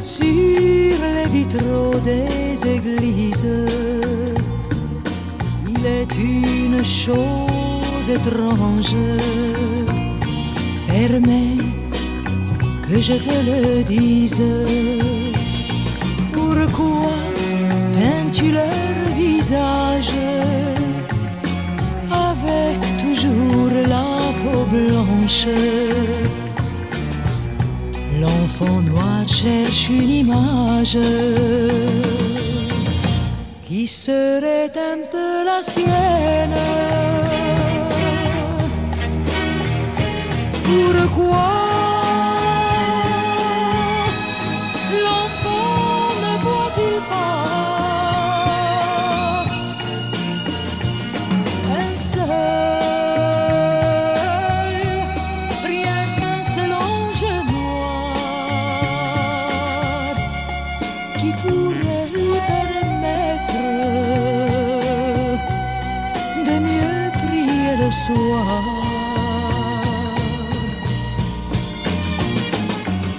sur les vitraux des églises. Il est une chose étrange. Permets que je te le dise. Pourquoi peins-tu leur visage avec toujours la peau blanche? L'enfant noir cherche une image qui serait un peu la sienne. Pourquoi l'enfant ne voit-il pas?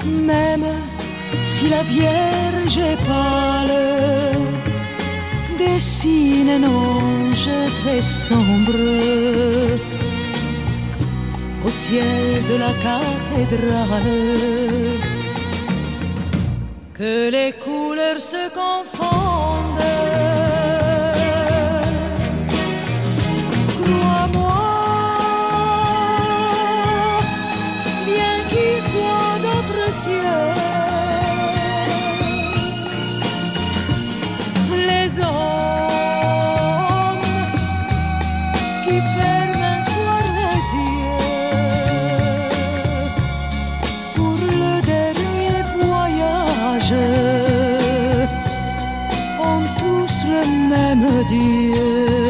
Même si la Vierge est pâle, dessine un ange très sombre au ciel de la cathédrale. Que les couleurs se confondent. Les hommes qui ferment soir les yeux pour le dernier voyage ont tous le même Dieu.